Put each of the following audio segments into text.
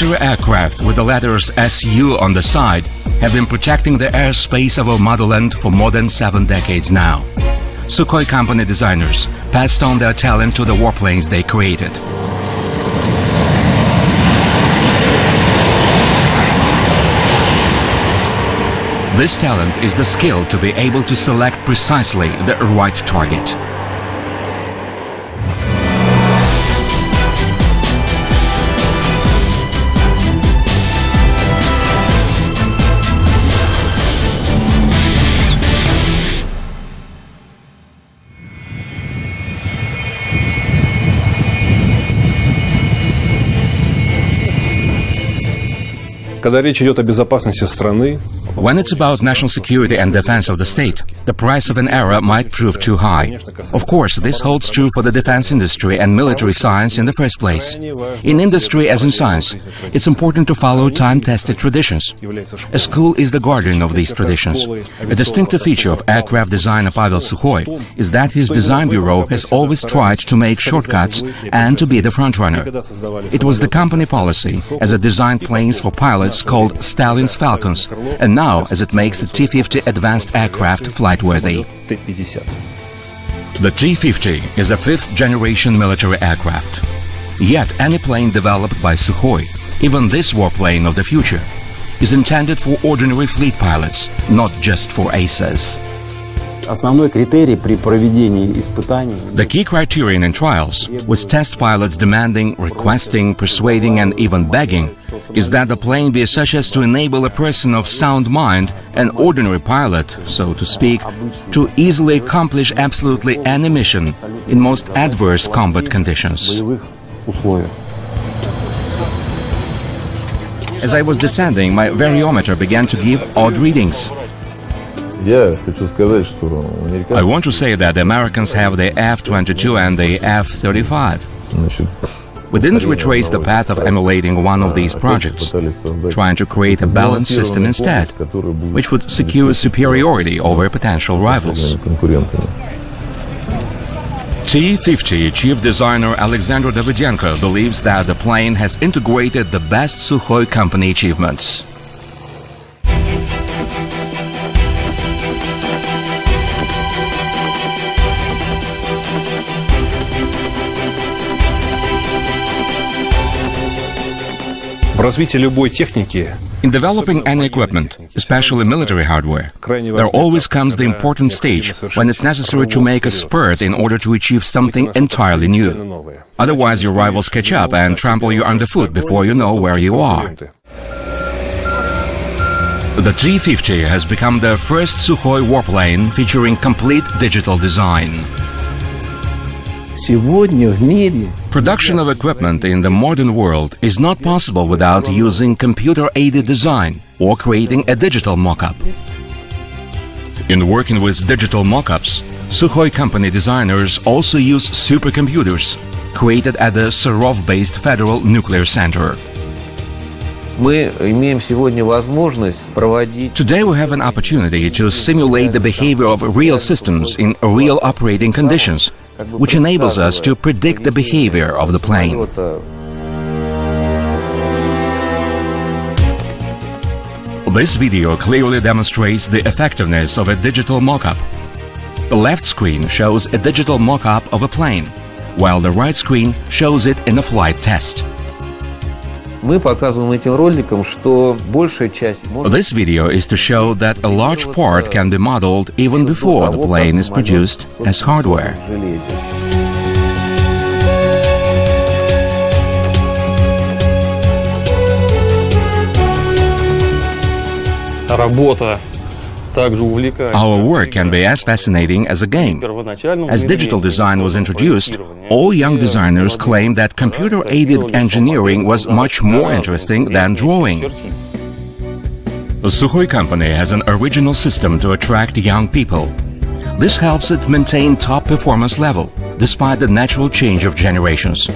Military aircraft with the letters SU on the side have been protecting the airspace of our motherland for more than seven decades now. Sukhoi company designers passed on their talent to the warplanes they created. This talent is the skill to be able to select precisely the right target. When it's about national security and defense of the state, the price of an error might prove too high. Of course, this holds true for the defense industry and military science in the first place. In industry as in science, it's important to follow time-tested traditions. A school is the guardian of these traditions. A distinctive feature of aircraft designer Pavel Sukhoi is that his design bureau has always tried to make shortcuts and to be the frontrunner. It was the company policy as it designed planes for pilots called Stalin's Falcons, and now as it makes the T-50 advanced aircraft flight-worthy. The T-50 is a fifth-generation military aircraft. Yet any plane developed by Sukhoi, even this warplane of the future, is intended for ordinary fleet pilots, not just for aces. Основной критерий при проведении испытаний The key criterion in trials, with test pilots demanding, requesting, persuading and even begging, is that the plane be such as to enable a person of sound mind, an ordinary pilot, so to speak, to easily accomplish absolutely any mission in most adverse combat conditions. As I was descending, my variometer began to give odd readings. I want to say that the Americans have the F 22 and the F 35. We didn't retrace the path of emulating one of these projects, trying to create a balanced system instead, which would secure superiority over potential rivals. T-50 chief designer Alexander Davidenko believes that the plane has integrated the best Sukhoi company achievements. In developing any equipment, especially military hardware, there always comes the important stage when it's necessary to make a spurt in order to achieve something entirely new. Otherwise, your rivals catch up and trample you underfoot before you know where you are. The T-50 has become the first Sukhoi warplane featuring complete digital design. сегодня в мире Production of equipment in the modern world is not possible without using computer-aided design or creating a digital mock-up. In working with digital mock-ups, Sukhoi company designers also use supercomputers created at the Sarov-based Federal Nuclear Center. Today we have an opportunity to simulate the behavior of real systems in real operating conditions which enables us to predict the behavior of the plane. This video clearly demonstrates the effectiveness of a digital mock-up. The left screen shows a digital mock-up of a plane, while the right screen shows it in a flight test. Мы показываем этим роликом, что большая часть может This video is to show that a large part can be modeled even before the plane is produced as hardware. работа. Our work can be as fascinating as a game. As digital design was introduced, all young designers claimed that computer-aided engineering was much more interesting than drawing. The Sukhoi company has an original system to attract young people. This helps it maintain top performance level, despite the natural change of generations.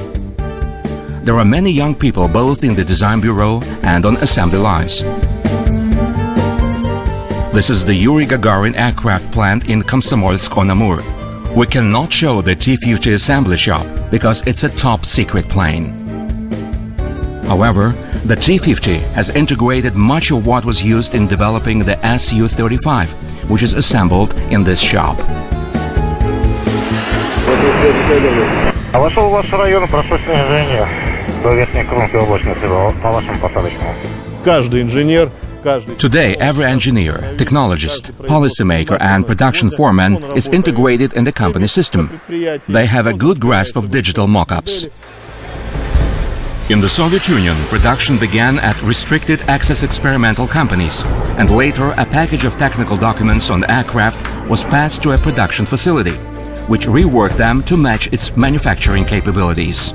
There are many young people both in the design bureau and on assembly lines. This is the Yuri Gagarin aircraft plant in Komsomolsk-on-Amur. We cannot show the T-50 assembly shop because it's a top secret plane. However, the T-50 has integrated much of what was used in developing the Su-35, which is assembled in this shop. Каждый инженер Today, every engineer, technologist, policymaker, and production foreman is integrated in the company system. They have a good grasp of digital mock-ups. In the Soviet Union, production began at restricted access experimental companies, and later a package of technical documents on aircraft was passed to a production facility, which reworked them to match its manufacturing capabilities.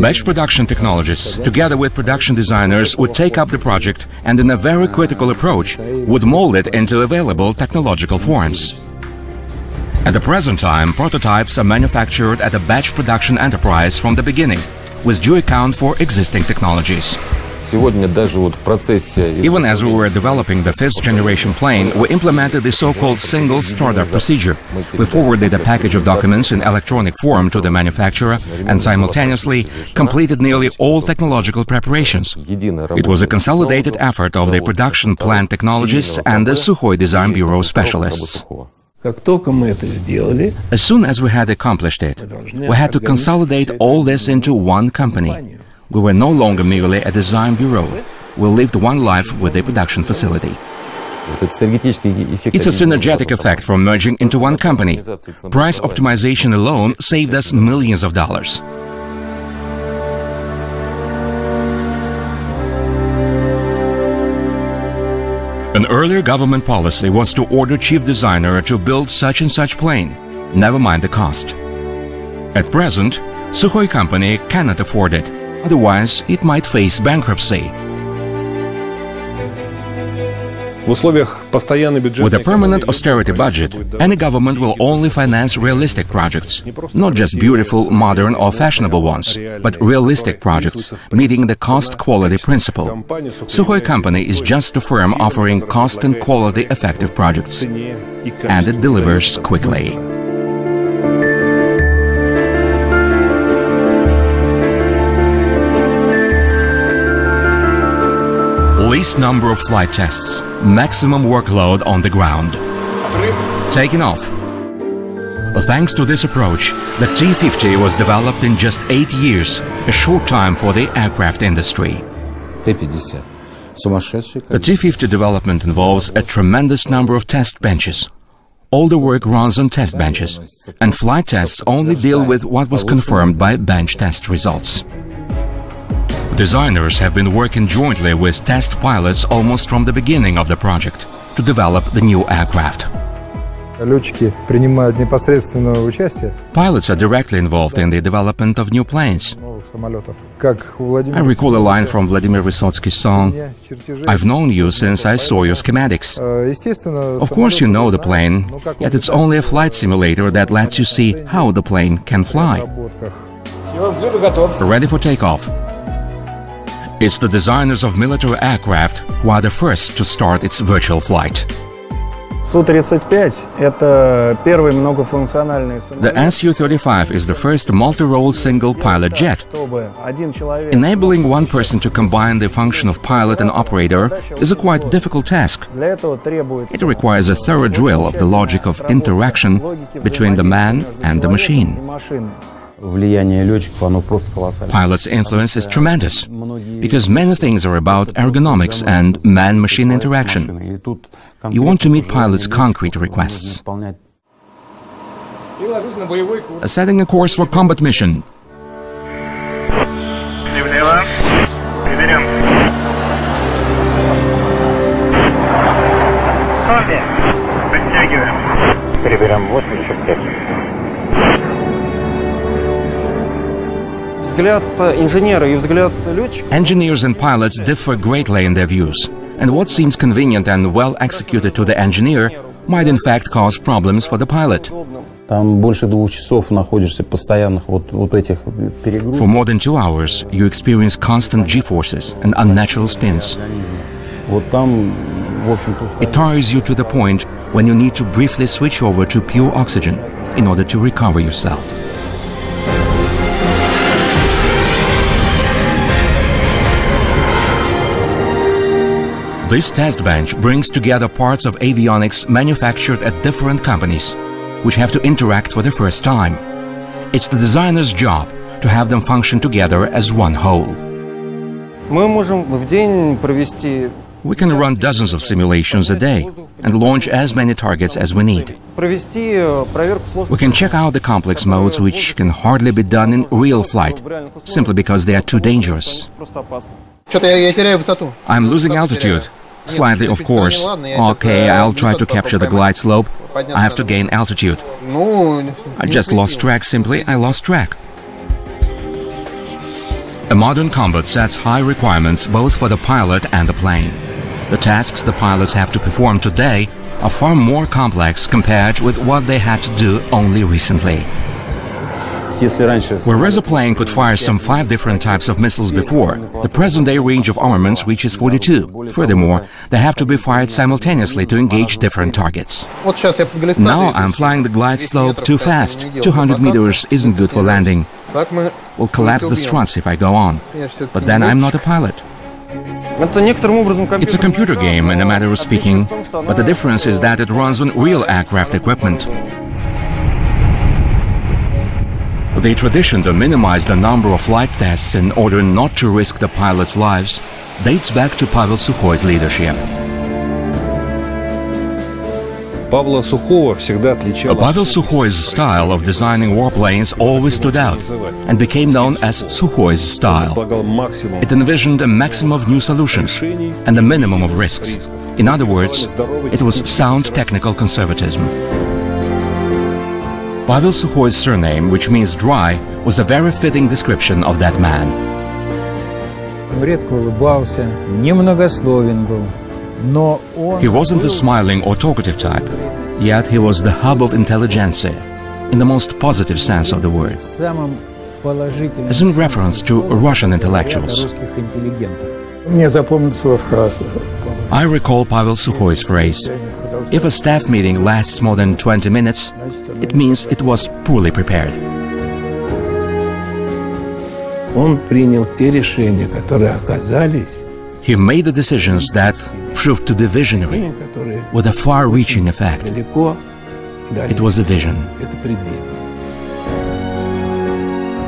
Batch production technologists, together with production designers, would take up the project and in a very critical approach would mold it into available technological forms. At the present time, prototypes are manufactured at a batch production enterprise from the beginning, with due account for existing technologies. Even as we were developing the fifth generation plane, we implemented the so-called single startup procedure. We forwarded a package of documents in electronic form to the manufacturer and simultaneously completed nearly all technological preparations. It was a consolidated effort of the production plant technologists and the Sukhoi Design Bureau specialists. As soon as we had accomplished it, we had to consolidate all this into one company. We were no longer merely a design bureau. We lived one life with the production facility. It's a synergetic effect from merging into one company. Price optimization alone saved us millions of dollars. An earlier government policy was to order chief designer to build such and such plane, never mind the cost. At present, Sukhoi company cannot afford it, otherwise it might face bankruptcy. With a permanent austerity budget, any government will only finance realistic projects, not just beautiful, modern or fashionable ones, but realistic projects, meeting the cost-quality principle. Sukhoi Company is just a firm offering cost and quality effective projects, and it delivers quickly. least number of flight tests, maximum workload on the ground. Taking off. Thanks to this approach, the T-50 was developed in just eight years, a short time for the aircraft industry. The T-50 development involves a tremendous number of test benches. All the work runs on test benches, and flight tests only deal with what was confirmed by bench test results. Designers have been working jointly with test pilots almost from the beginning of the project to develop the new aircraft. Pilots are directly involved in the development of new planes. I recall a line from Vladimir Vysotsky's song I've known you since I saw your schematics. Of course, you know the plane, yet it's only a flight simulator that lets you see how the plane can fly. Ready for takeoff. It's the designers of military aircraft who are the first to start its virtual flight. The Su-35 is the first multi-role single-pilot jet. Enabling one person to combine the function of pilot and operator is a quite difficult task. It requires a thorough drill of the logic of interaction between the man and the machine. машины. Влияние летчиков, оно просто колоссальное. Pilot's influence is tremendous because many things are about ergonomics and man-machine interaction. И тут You want to meet pilots' concrete requests. выполнять Setting a course for combat mission. Влево. Переберем. Комби. Подтягиваем. Переберем 85. Engineers and pilots differ greatly in their views, and what seems convenient and well executed to the engineer might in fact cause problems for the pilot. For more than two hours, you experience constant g-forces and unnatural spins. It tires you to the point when you need to briefly switch over to pure oxygen in order to recover yourself. This test bench brings together parts of avionics manufactured at different companies, which have to interact for the first time. It's the designer's job to have them function together as one whole. We can run dozens of simulations a day and launch as many targets as we need. We can check out the complex modes which can hardly be done in real flight, simply because they are too dangerous. I'm losing altitude. Slightly, of course. Okay, I'll try to capture the glide slope. I have to gain altitude. I just lost track simply, I lost track. A modern combat sets high requirements both for the pilot and the plane. The tasks the pilots have to perform today are far more complex compared with what they had to do only recently. Whereas a plane could fire some five different types of missiles before, the present-day range of armaments reaches 42. Furthermore, they have to be fired simultaneously to engage different targets. Now I'm flying the glide slope too fast. 200 meters isn't good for landing. Will collapse the struts if I go on. But then I'm not a pilot. It's a computer game, in a matter of speaking, but the difference is that it runs on real aircraft equipment. The tradition to minimize the number of flight tests in order not to risk the pilots' lives dates back to Pavel Sukhoi's leadership. Pavel Sukhoi's style of designing warplanes always stood out and became known as Sukhoi's style. It envisioned a maximum of new solutions and a minimum of risks. In other words, it was sound technical conservatism. Pavel Sukhoi's surname, which means dry, was a very fitting description of that man. He wasn't a smiling or talkative type, yet he was the hub of intelligentsia, in the most positive sense of the word, as in reference to Russian intellectuals. I recall Pavel Sukhoi's phrase if a staff meeting lasts more than 20 minutes, it means it was poorly prepared. He made the decisions that proved to be visionary with a far-reaching effect. It was a vision.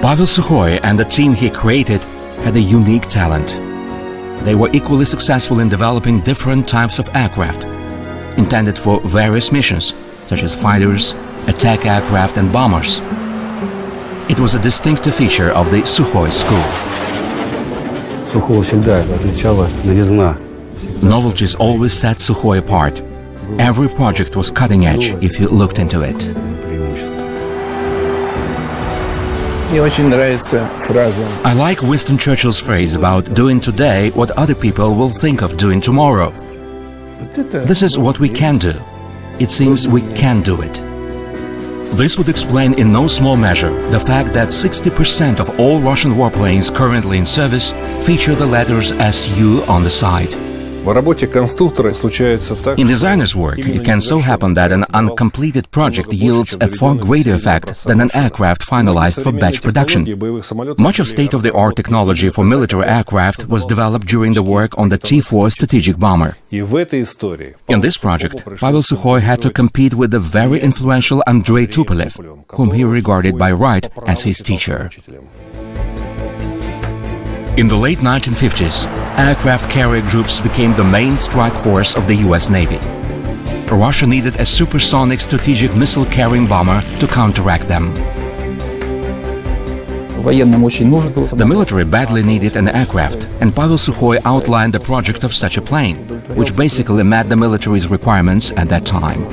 Pavel Sukhoi and the team he created had a unique talent. They were equally successful in developing different types of aircraft intended for various missions, such as fighters, attack aircraft, and bombers. It was a distinctive feature of the Sukhoi school. Novelties always set Sukhoi apart. Every project was cutting edge if you looked into it. I like Winston Churchill's phrase about doing today what other people will think of doing tomorrow. This is what we can do. It seems we can do it. This would explain in no small measure the fact that 60% of all Russian warplanes currently in service feature the letters SU on the side. In designer's work, it can so happen that an uncompleted project yields a far greater effect than an aircraft finalized for batch production. Much of state-of-the-art technology for military aircraft was developed during the work on the T-4 strategic bomber. In this project, Pavel Sukhoi had to compete with the very influential Andrei Tupolev, whom he regarded by right as his teacher. In the late 1950s, aircraft carrier groups became the main strike force of the US Navy. Russia needed a supersonic strategic missile-carrying bomber to counteract them. The military badly needed an aircraft, and Pavel Sukhoi outlined the project of such a plane, which basically met the military's requirements at that time.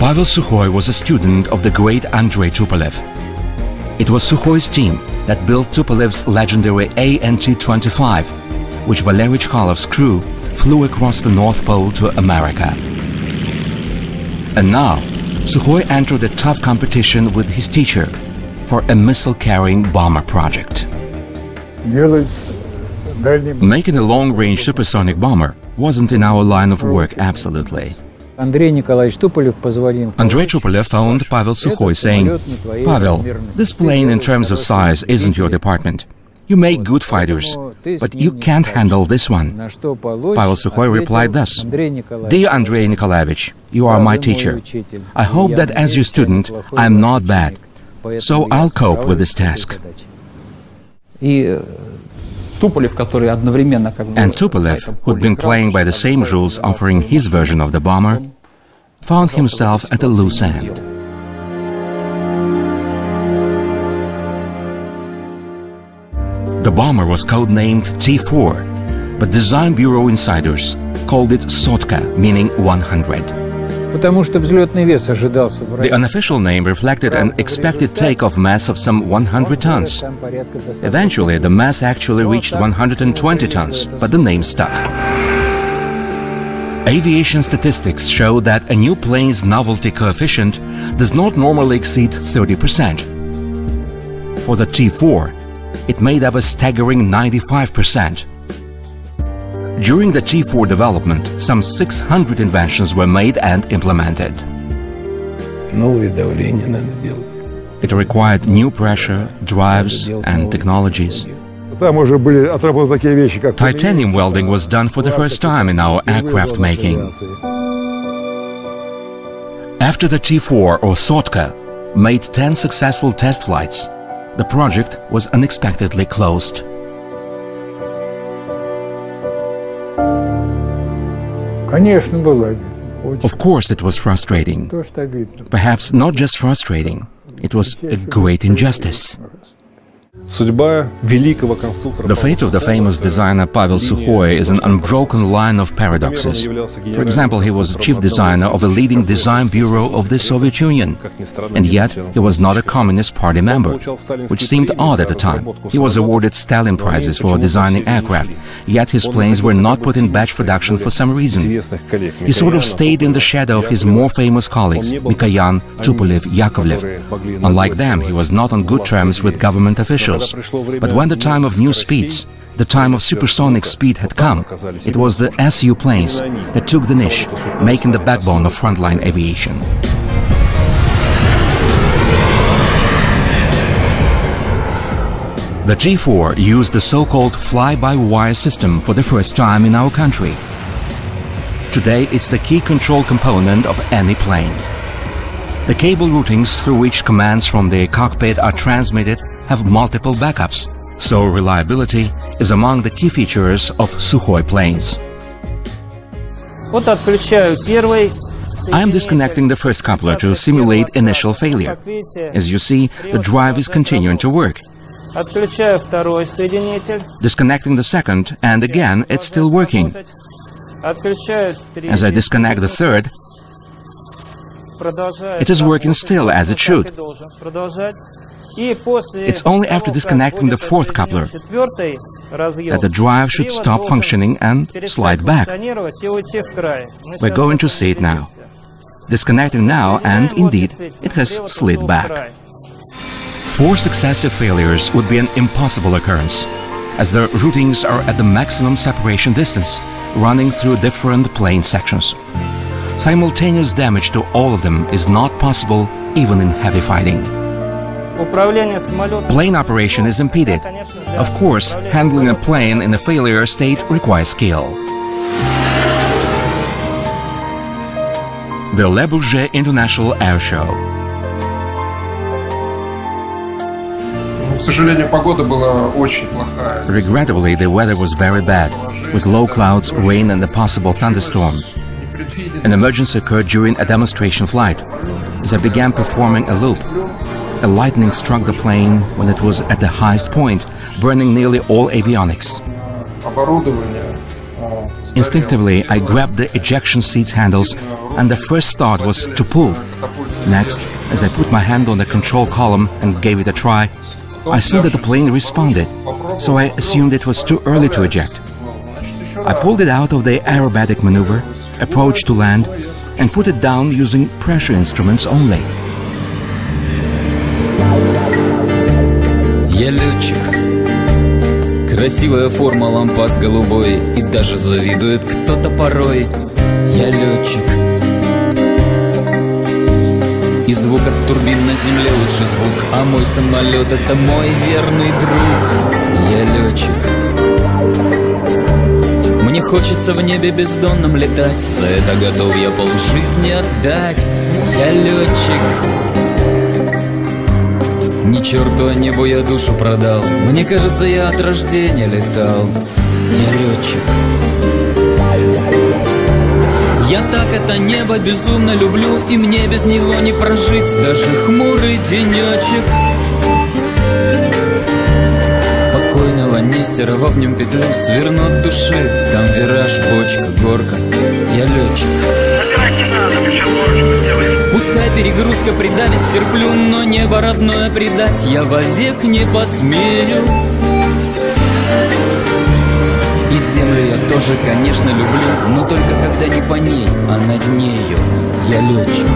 Pavel Sukhoi was a student of the great Andrei Tupolev, it was Sukhoi's team that built Tupolev's legendary ANT-25, which Valery Chkalov's crew flew across the North Pole to America. And now, Sukhoi entered a tough competition with his teacher for a missile-carrying bomber project. Making a long-range supersonic bomber wasn't in our line of work absolutely. Andrei Tupolev phoned Pavel Sukhoi, saying, Pavel, this plane in terms of size isn't your department. You make good fighters, but you can't handle this one. Pavel Sukhoi replied thus Dear Andrei Nikolaevich, you are my teacher. I hope that as your student, I'm not bad, so I'll cope with this task. And Tupolev, who'd been playing by the same rules offering his version of the bomber, found himself at a loose end. The bomber was codenamed T-4, but design bureau insiders called it Sotka, meaning 100. The unofficial name reflected an expected takeoff mass of some 100 tons. Eventually, the mass actually reached 120 tons, but the name stuck. Aviation statistics show that a new plane's novelty coefficient does not normally exceed 30%. For the T4, it made up a staggering 95%. During the T4 development, some 600 inventions were made and implemented. It required new pressure, drives, and technologies. Titanium welding was done for the first time in our aircraft making. After the T4 or Sotka made 10 successful test flights, the project was unexpectedly closed. Of course, it was frustrating. Perhaps not just frustrating, it was a great injustice. The fate of the famous designer Pavel Sukhoi is an unbroken line of paradoxes. For example, he was chief designer of a leading design bureau of the Soviet Union, and yet he was not a Communist Party member, which seemed odd at the time. He was awarded Stalin prizes for designing aircraft, yet his planes were not put in batch production for some reason. He sort of stayed in the shadow of his more famous colleagues, Mikoyan, Tupolev, Yakovlev. Unlike them, he was not on good terms with government officials. But when the time of new speeds, the time of supersonic speed had come, it was the Su planes that took the niche, making the backbone of frontline aviation. The T4 used the so-called fly-by-wire system for the first time in our country. Today, it's the key control component of any plane. The cable routings through which commands from the cockpit are transmitted have multiple backups, so reliability is among the key features of Sukhoi planes. I am disconnecting the first coupler to simulate initial failure. As you see, the drive is continuing to work. Disconnecting the second, and again, it's still working. As I disconnect the third, it is working still as it should. It's only after disconnecting the fourth coupler that the drive should stop functioning and slide back. We're going to see it now. Disconnecting now and indeed it has slid back. Four successive failures would be an impossible occurrence as the routings are at the maximum separation distance running through different plane sections. Simultaneous damage to all of them is not possible even in heavy fighting. Plane operation is impeded. Of course, handling a plane in a failure state requires skill. The Le Bourget International Air Show. Regrettably, the weather was very bad, with low clouds, rain and a possible thunderstorm. An emergency occurred during a demonstration flight. They began performing a loop, a lightning struck the plane when it was at the highest point, burning nearly all avionics. Instinctively, I grabbed the ejection seat's handles, and the first thought was to pull. Next, as I put my hand on the control column and gave it a try, I saw that the plane responded, so I assumed it was too early to eject. I pulled it out of the aerobatic maneuver, approached to land, and put it down using pressure instruments only. Я летчик. Красивая форма лампас голубой И даже завидует кто-то порой. Я летчик. И звук от турбин на земле лучший звук А мой самолет это мой верный друг. Я летчик хочется в небе бездонном летать. За это готов я полжизни отдать. Я летчик. Ни черту а небу я душу продал. Мне кажется, я от рождения летал. Я летчик. Я так это небо безумно люблю И мне без него не прожить. Даже хмурый денечек Нестерова в нем петлю Сверну от души. Там вираж, бочка, горка. Я летчик. Пускай перегрузка придавит, терплю Но небо родное предать. Я вовек не посмею и землю я тоже, конечно, люблю Но только когда не по ней, а над нею. Я летчик.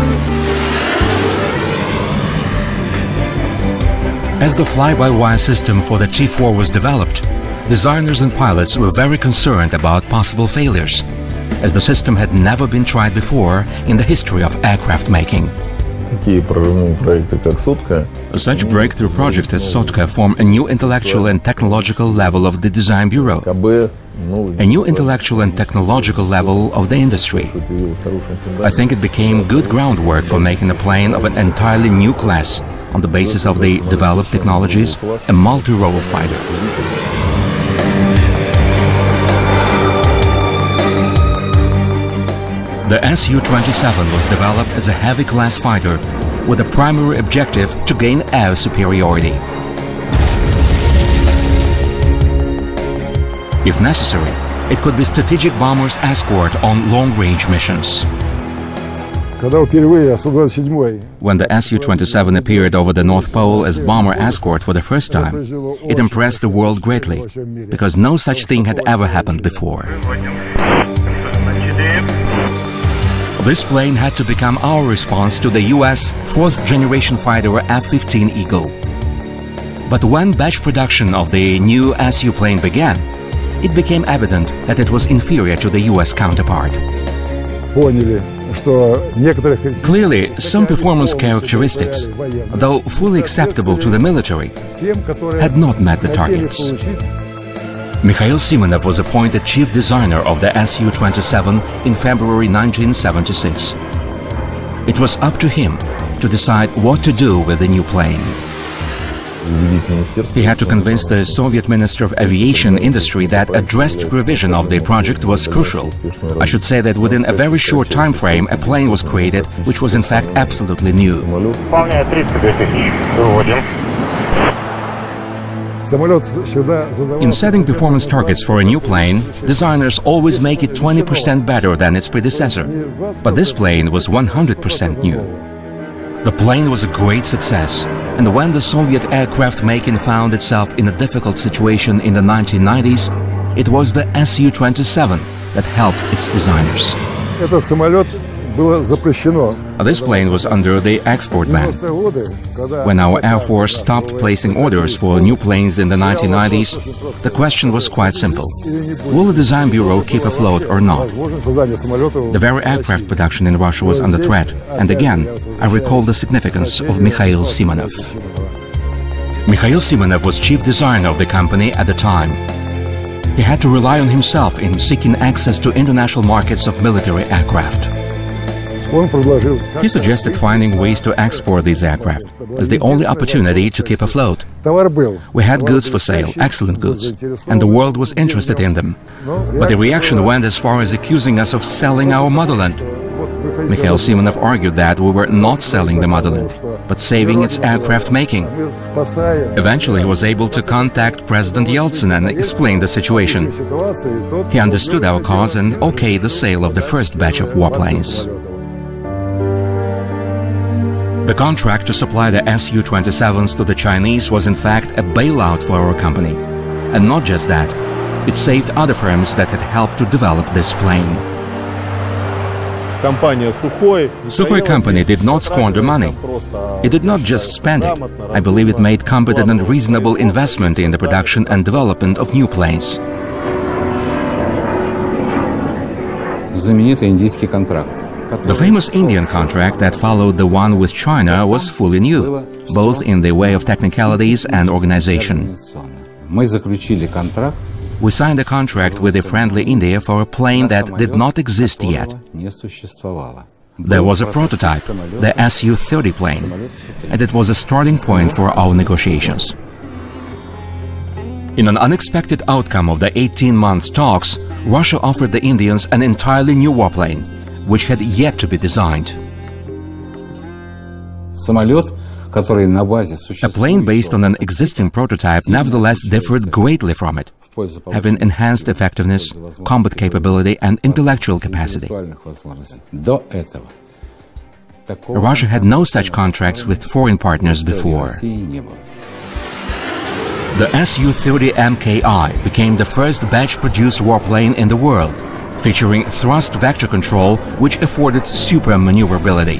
As the fly-by-wire system for the T-4 was developed, designers and pilots were very concerned about possible failures, as the system had never been tried before in the history of aircraft making. Such breakthrough projects as Sotka form a new intellectual and technological level of the design bureau, a new intellectual and technological level of the industry. I think it became good groundwork for making a plane of an entirely new class on the basis of the developed technologies, a multi-role fighter. The Su-27 was developed as a heavy class fighter with a primary objective to gain air superiority. If necessary, it could be strategic bombers escort on long-range missions. When the Su-27 appeared over the North Pole as bomber escort for the first time, it impressed the world greatly, because no such thing had ever happened before. This plane had to become our response to the US fourth-generation fighter F-15 Eagle. But when batch production of the new Su plane began, it became evident that it was inferior to the US counterpart. Clearly, some performance characteristics, though fully acceptable to the military, had not met the targets. Mikhail Simonov was appointed chief designer of the Su-27 in February 1976. It was up to him to decide what to do with the new plane. He had to convince the Soviet Minister of Aviation Industry that a drastic revision of the project was crucial. I should say that within a very short time frame a plane was created which was in fact absolutely new. In setting performance targets for a new plane, designers always make it 20% better than its predecessor. But this plane was 100% new. The plane was a great success, and when the Soviet aircraft making found itself in a difficult situation in the 1990s, it was the Su-27 that helped its designers. Uh, this plane was under the export ban. When our Air Force stopped placing orders for new planes in the 1990s, the question was quite simple. Will the Design Bureau keep afloat or not? The very aircraft production in Russia was under threat, and again, I recall the significance of Mikhail Simonov. Mikhail Simonov was chief designer of the company at the time. He had to rely on himself in seeking access to international markets of military aircraft. He suggested finding ways to export these aircraft as the only opportunity to keep afloat. We had goods for sale, excellent goods, and the world was interested in them. But the reaction went as far as accusing us of selling our motherland. Mikhail Simonov argued that we were not selling the motherland, but saving its aircraft making. Eventually, he was able to contact President Yeltsin and explain the situation. He understood our cause and okayed the sale of the first batch of warplanes. The contract to supply the Su-27s to the Chinese was in fact a bailout for our company. And not just that, it saved other firms that had helped to develop this plane. Sukhoi company did not squander money. It did not just spend it. I believe it made competent and reasonable investment in the production and development of new planes. Знаменитый индийский контракт. The famous Indian contract that followed the one with China was fully new, both in the way of technicalities and organization. We signed a contract with a friendly India for a plane that did not exist yet. There was a prototype, the Su-30 plane, and it was a starting point for our negotiations. In an unexpected outcome of the 18 months talks, Russia offered the Indians an entirely new warplane, which had yet to be designed. A plane based on an existing prototype nevertheless differed greatly from it, having enhanced effectiveness, combat capability and intellectual capacity. Russia had no such contracts with foreign partners before. The Su-30 MKI became the first batch-produced warplane in the world, featuring thrust vector control which afforded super maneuverability.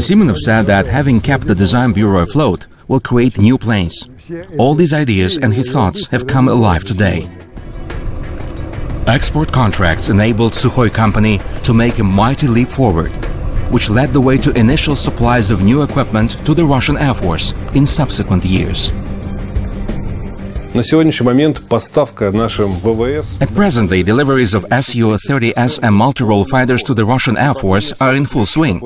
Simonov said that having kept the design bureau afloat will create new planes. All these ideas and his thoughts have come alive today. Export contracts enabled Sukhoi company to make a mighty leap forward, which led the way to initial supplies of new equipment to the Russian Air Force in subsequent years. At present, the deliveries of Su-30SM multi-role fighters to the Russian Air Force are in full swing.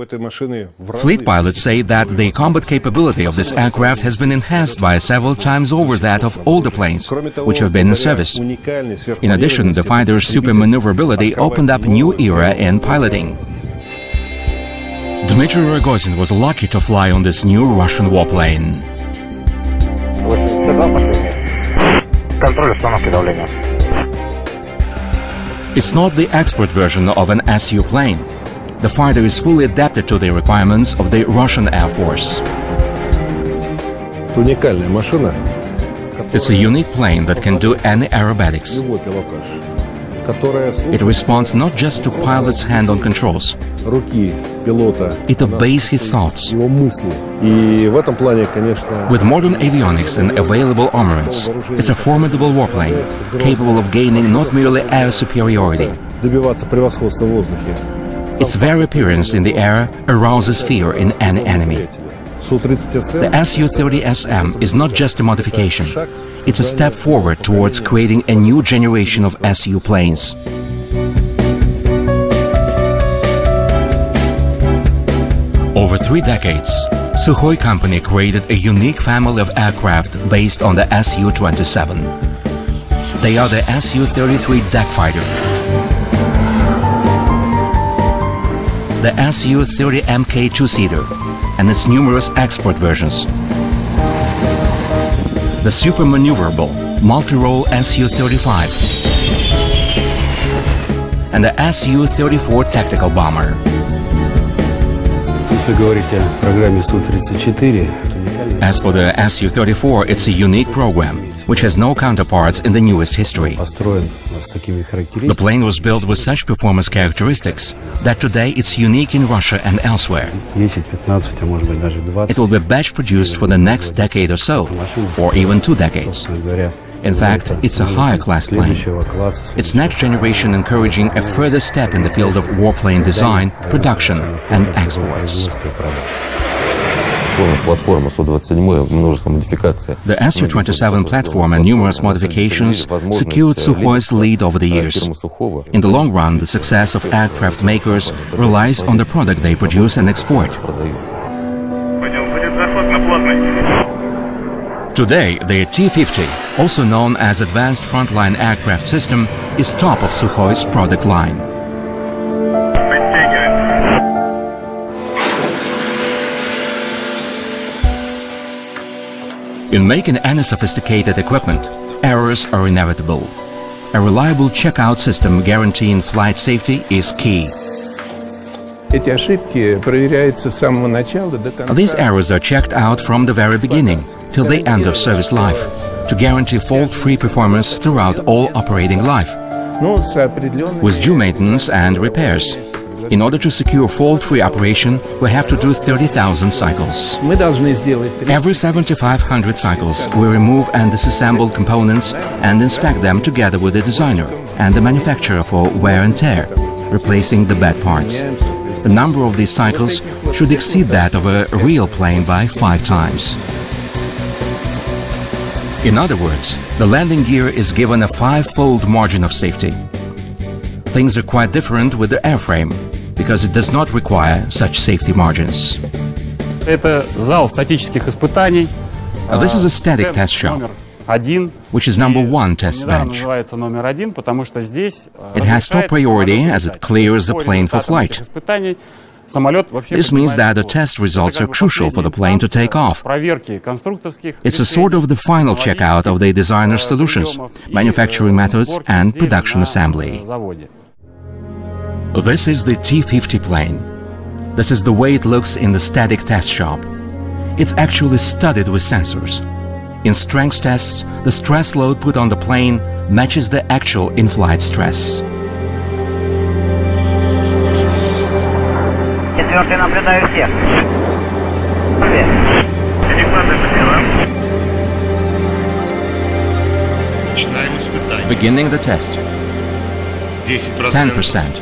Fleet pilots say that the combat capability of this aircraft has been enhanced by several times over that of older planes, which have been in service. In addition, the fighter's super maneuverability opened up new era in piloting. Dmitry Rogozin was lucky to fly on this new Russian warplane. 82 последний. Контроль установки давления. It's not the export version of an Su plane. The fighter is fully adapted to the requirements of the Russian Air Force. Это уникальная машина. It's a unique plane that can do any aerobatics. Любой пилотаж. Которая It слушает responds not just to pilot's hand-on controls, руки пилота, it obeys his thoughts. With modern avionics and available armaments, it's a formidable warplane, capable of gaining not merely air superiority. Its very appearance in the air arouses fear in any enemy. The Su-30SM is not just a modification. It's a step forward towards creating a new generation of Su planes. Over three decades, Sukhoi company created a unique family of aircraft based on the Su-27. They are the Su-33 deck fighter, the Su-30 Mk two-seater, and its numerous export versions. The super maneuverable multi-role Su-35 and the Su-34 tactical bomber. Если говорить о программе Су-34, то уникальный As for the Su-34, it's a unique program which has no counterparts in the newest history. построен с такими The характеристиками. plane was built with such performance characteristics that today it's unique in Russia and elsewhere. 10, 15, а может быть даже 20. It will be batch produced for the next decade or so, or even two decades. In fact, it's a higher class plane. Its next generation encouraging a further step in the field of warplane design, production and exports. The Su-27 platform and numerous modifications secured Sukhoi's lead over the years. In the long run, the success of aircraft makers relies on the product they produce and export. Today, the T-50, also known as Advanced Frontline Aircraft System, is top of Sukhoi's product line. In making any sophisticated equipment, errors are inevitable. A reliable checkout system guaranteeing flight safety is key. These errors are checked out from the very beginning, till the end of service life, to guarantee fault-free performance throughout all operating life, with due maintenance and repairs. In order to secure fault-free operation, we have to do 30,000 cycles. Every 7,500 cycles, we remove and disassemble components and inspect them together with the designer and the manufacturer for wear and tear, replacing the bad parts the number of these cycles should exceed that of a real plane by five times. In other words, the landing gear is given a five-fold margin of safety. Things are quite different with the airframe, because it does not require such safety margins. This is a static test shot which is number one test bench. It has top priority as it clears the plane for flight. This means that the test results are crucial for the plane to take off. It's a sort of the final checkout of the designer's solutions, manufacturing methods and production assembly. This is the T-50 plane. This is the way it looks in the static test shop. It's actually studded with sensors. In strength tests, the stress load put on the plane matches the actual in-flight stress. Beginning the test. 10%.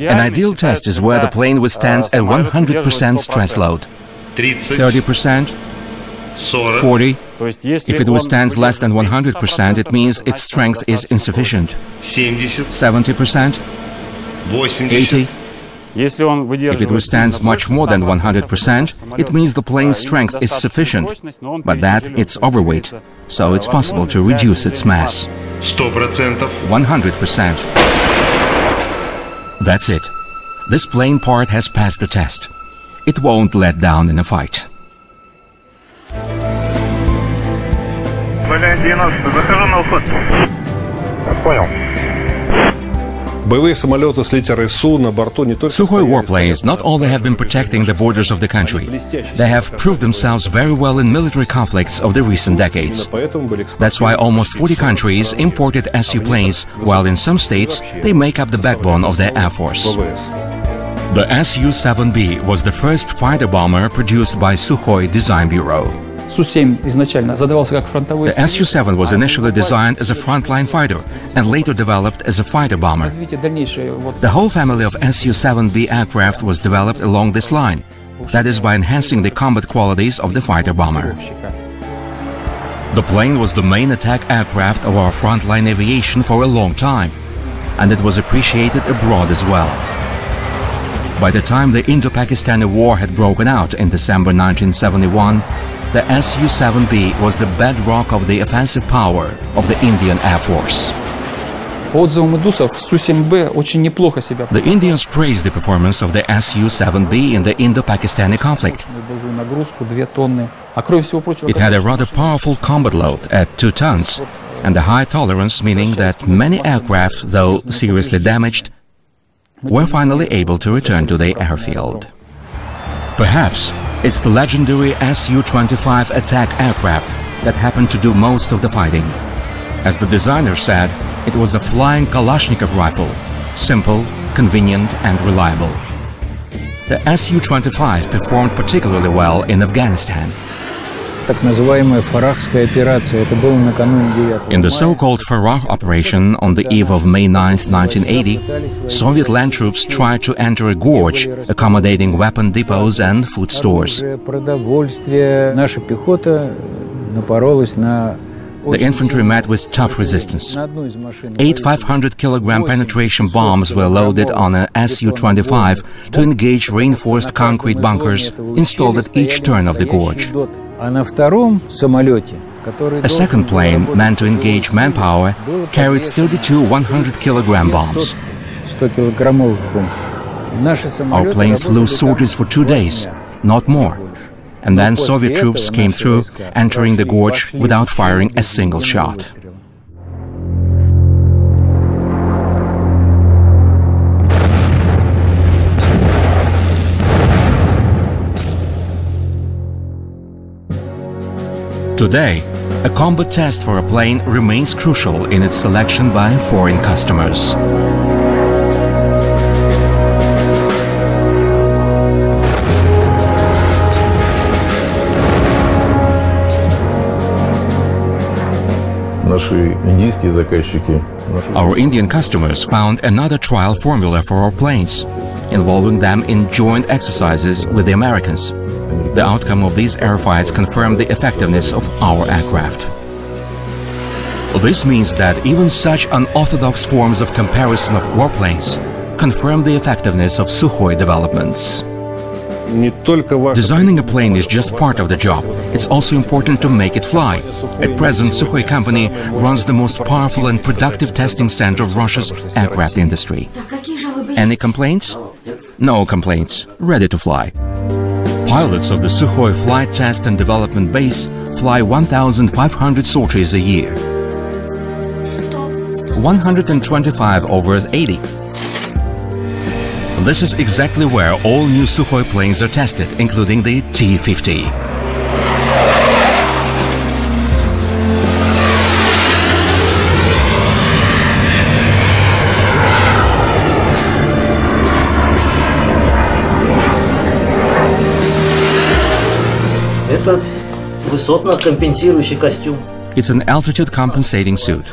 An ideal test is where the plane withstands a 100% stress load. 30%. 40. If it withstands less than 100%, it means its strength is insufficient. 70%. 80. If it withstands much more than 100%, it means the plane's strength is sufficient, but that it's overweight, so it's possible to reduce its mass. 100%. That's it. This plane part has passed the test. It won't let down in a fight. Поля 90, захожу на уход. Понял. Боевые самолеты с литерой СУ на борту не только... Sukhoi warplanes not only have been protecting the borders of the country, they have proved themselves very well in military conflicts of the recent decades. Поэтому были That's why almost 40 countries imported Su planes, while in some states they make up the backbone of their air force. ВВС. The Su-7B was the first fighter bomber produced by Sukhoi Design Bureau. The Su-7 was initially designed as a frontline fighter and later developed as a fighter bomber. The whole family of Su-7B aircraft was developed along this line, that is by enhancing the combat qualities of the fighter bomber. The plane was the main attack aircraft of our frontline aviation for a long time, and it was appreciated abroad as well. By the time the Indo-Pakistani War had broken out in December 1971, the Su-7B was the bedrock of the offensive power of the Indian Air Force. По отзывам индусов, Су-7Б очень неплохо себя The Indians praised the performance of the Su-7B in the Indo-Pakistani conflict. на боевую нагрузку 2 тонны. А кроме всего прочего, It had a оказалось, rather powerful combat load at 2 tons and a high tolerance, meaning that many aircraft, though seriously damaged, were finally able to return to the airfield. Perhaps it's the legendary Su-25 attack aircraft that happened to do most of the fighting. As the designer said, it was a flying Kalashnikov rifle, simple, convenient and reliable. The Su-25 performed particularly well in Afghanistan. Так называемая Фарахская операция, это было накануне 9 In the so-called Farah operation on the eve of May 9, 1980, Soviet land troops tried to enter a gorge accommodating weapon depots and food stores. Оружие, продовольствие. Наша пехота напоролась на... The infantry met with tough resistance. На одну из машин. Eight 500 kilogram penetration bombs were loaded on a Su-25 to engage reinforced concrete bunkers installed at each turn of the gorge. A second plane, meant to engage manpower, carried 32 100-kilogram bombs. Our planes flew sorties for two days, not more. And then Soviet troops came through, entering the gorge without firing a single shot. Today, a combat test for a plane remains crucial in its selection by foreign customers. Our Indian customers found another trial formula for our planes, involving them in joint exercises with the Americans. The outcome of these airfights confirmed the effectiveness of our aircraft. This means that even such unorthodox forms of comparison of warplanes confirm the effectiveness of Sukhoi developments. Designing a plane is just part of the job. It's also important to make it fly. At present, Sukhoi company runs the most powerful and productive testing center of Russia's aircraft industry. Any complaints? No complaints. Ready to fly. Pilots of the Sukhoi Flight Test and Development Base fly 1,500 sorties a year. 125 over 80. This is exactly where all new Sukhoi planes are tested, including the T-50. Это высотно-компенсирующий костюм. It's an altitude compensating suit.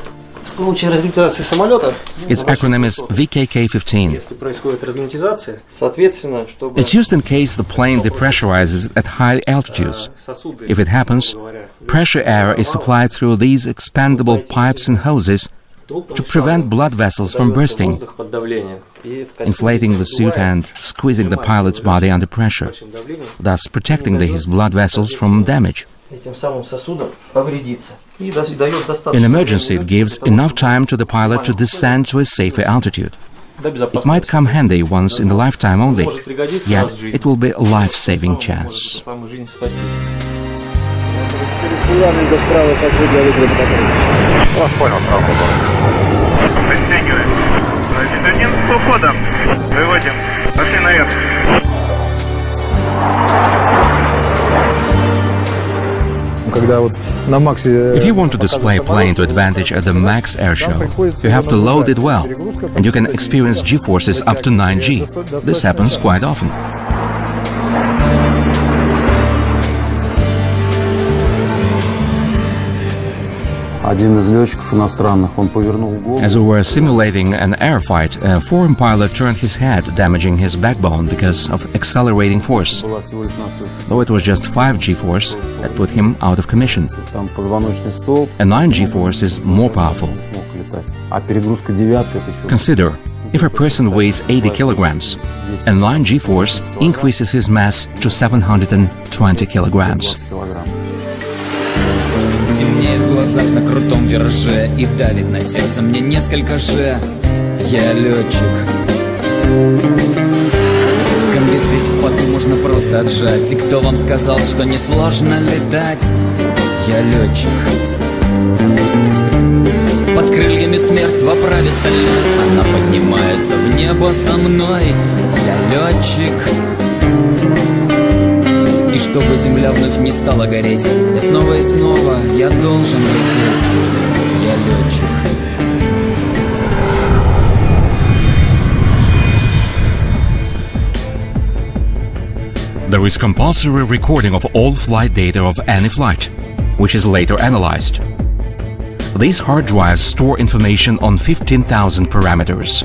В случае разгерметизации самолета, Its acronym is VKK-15. если происходит разгерметизация, соответственно, чтобы It's used in case the plane depressurizes at high altitudes. If it happens, pressure air is supplied through these expandable pipes and hoses to prevent blood vessels from bursting, воздух под давлением. И этот костюм inflating the suit and squeezing the pilot's body under pressure, thus protecting the, his blood vessels from damage. этим самым сосудом повредится. И дас- дает достаточно In emergency, it gives enough time to the pilot to descend to a safer altitude. до It безопасности. might come handy once in a lifetime only, Может пригодиться yet раз в жизни. it will be a life-saving chance. Самую жизнь спасти. Вас понял, сразу. Пристегиваем. Значит, Выводим. Пошли наверх. If you want to display a plane to advantage at the MAKS airshow, you have to load it well, and you can experience G-forces up to 9G. This happens quite often. As we were simulating an air fight, a foreign pilot turned his head, damaging his backbone because of accelerating force. Though it was just 5 g-force that put him out of commission. A 9 g-force is more powerful. Consider, if a person weighs 80 kilograms, a 9 g-force increases his mass to 720 kilograms. Темнеет в глазах на крутом вираже И давит на сердце мне несколько же. Я летчик. Комбез весь в поту можно просто отжать. И кто вам сказал, что несложно летать? Я летчик. Под крыльями смерть в оправе стальной Она поднимается в небо со мной. Я летчик чтобы земля вновь не стала гореть Я снова и снова, я должен лететь Я летчик There is compulsory recording of all flight data of any flight, which is later analyzed. These hard drives store information on 15,000 parameters.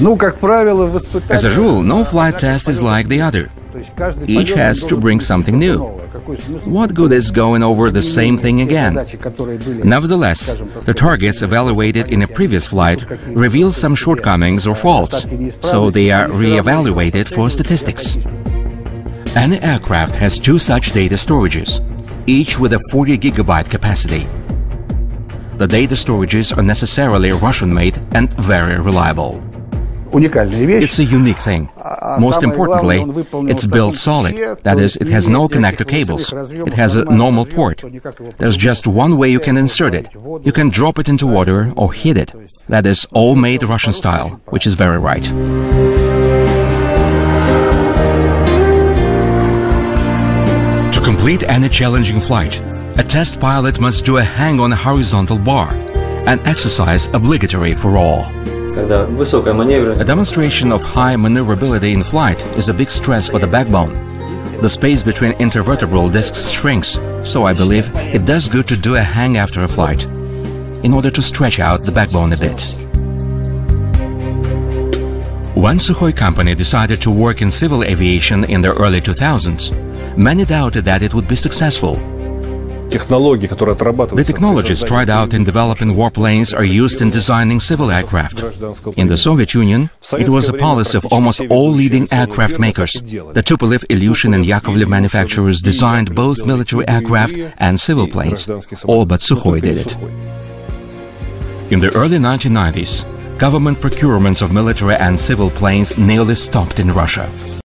Ну, как правило, в испытании... As a rule, no flight test is like the other. Each has to bring something new. What good is going over the same thing again? Nevertheless, the targets evaluated in a previous flight reveal some shortcomings or faults, so they are re-evaluated for statistics. Any aircraft has two such data storages, each with a 40 gigabyte capacity. The data storages are necessarily Russian-made and very reliable. Уникальная вещь. It's a unique thing. Most importantly, it's built solid. That is, it has no connector cables. It has a normal port. There's just one way you can insert it. You can drop it into water or hit it. That is all made Russian style, which is very right. To complete any challenging flight, a test pilot must do a hang on a horizontal bar, an exercise obligatory for all. A demonstration of high maneuverability in flight is a big stress for the backbone. The space between intervertebral discs shrinks, so I believe it does good to do a hang after a flight, in order to stretch out the backbone a bit. When Sukhoi company decided to work in civil aviation in the early 2000s, many doubted that it would be successful the technologies tried out in developing warplanes are used in designing civil aircraft. In the Soviet Union, it was a policy of almost all leading aircraft makers. The Tupolev, Ilyushin and Yakovlev manufacturers designed both military aircraft and civil planes. All but Sukhoi did it. In the early 1990s, government procurements of military and civil planes nearly stopped in Russia.